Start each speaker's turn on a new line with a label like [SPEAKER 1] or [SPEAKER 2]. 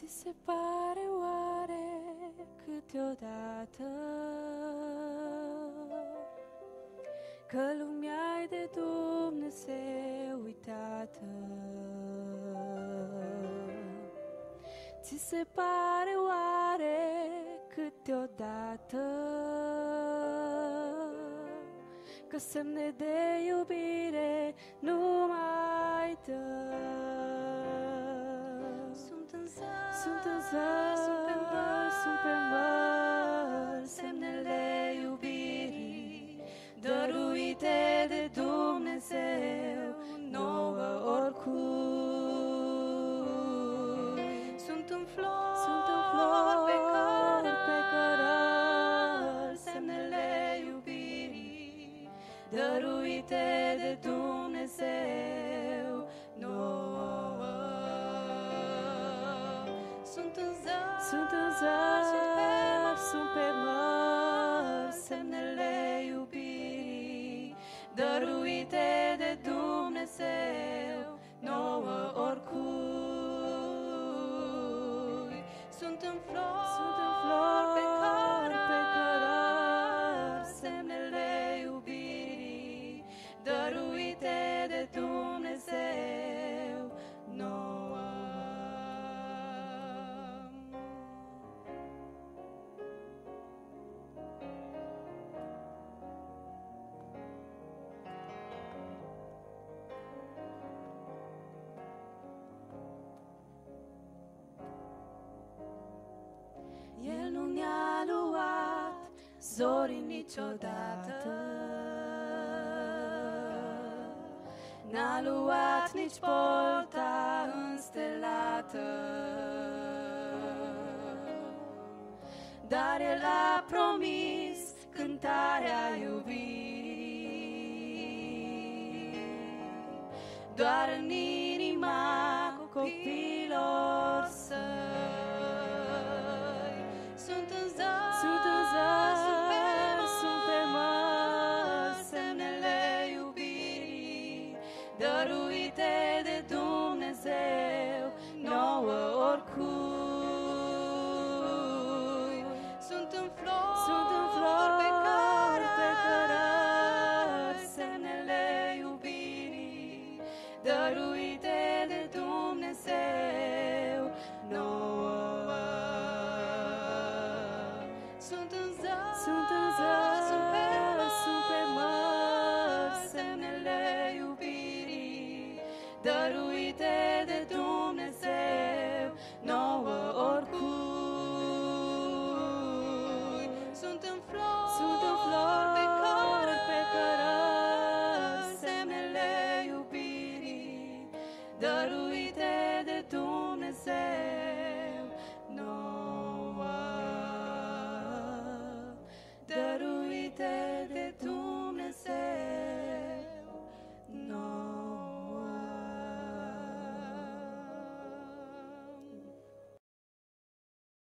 [SPEAKER 1] Ți se pare oare câteodată Că lumea de Dumnezeu uitată Ți se pare oare câteodată Că semne de iubire
[SPEAKER 2] Sunt în zări,
[SPEAKER 1] sunt
[SPEAKER 2] pe mări,
[SPEAKER 1] sunt pe mări,
[SPEAKER 2] semnele iubirii, dăruite de Dumnezeu, nouă oricui. Sunt în flori,
[SPEAKER 1] Sunt în flori,
[SPEAKER 2] pe cărări,
[SPEAKER 1] pe cărări,
[SPEAKER 2] semnele iubirii, dăruite de Dumnezeu, nouă. Sunt în zări,
[SPEAKER 1] Sunt în
[SPEAKER 2] sunt pe
[SPEAKER 1] zări, sunt pe mări,
[SPEAKER 2] semnele iubirii, dăruite de Dumnezeu, nouă oricui. Sunt în flori,
[SPEAKER 1] Sunt în flori,
[SPEAKER 2] pe cărări,
[SPEAKER 1] pe cărări,
[SPEAKER 2] semnele iubirii, dăruite de Dumnezeu,
[SPEAKER 1] luat zorii niciodată. N-a luat nici porta înstelată. Dar El a promis cântarea iubirii. Doar în inima copiilor săi
[SPEAKER 2] dăruite de Dumnezeu, nouă oricui. Sunt în flori,
[SPEAKER 1] Sunt în flori,
[SPEAKER 2] pe cărări,
[SPEAKER 1] pe cărări,
[SPEAKER 2] semnele iubirii, dăruite de Dumnezeu, nouă. Sunt în zări,
[SPEAKER 1] Sunt în zări,
[SPEAKER 2] dăruite de Dumnezeu. Noi